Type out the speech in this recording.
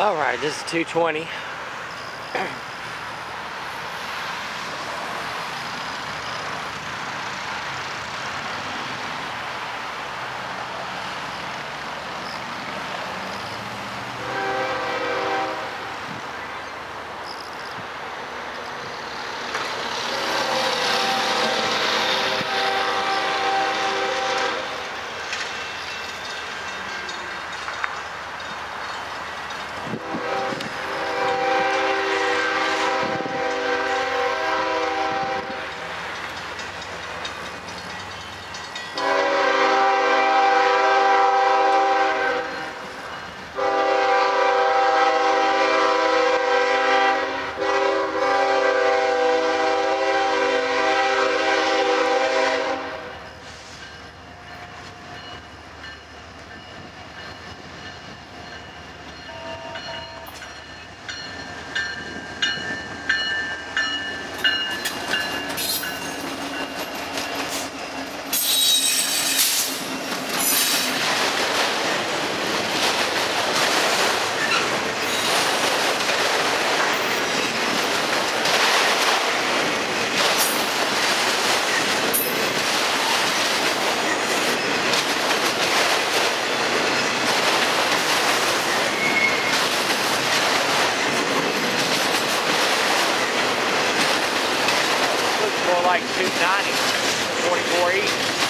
All right, this is 220. Like 290, 44 east.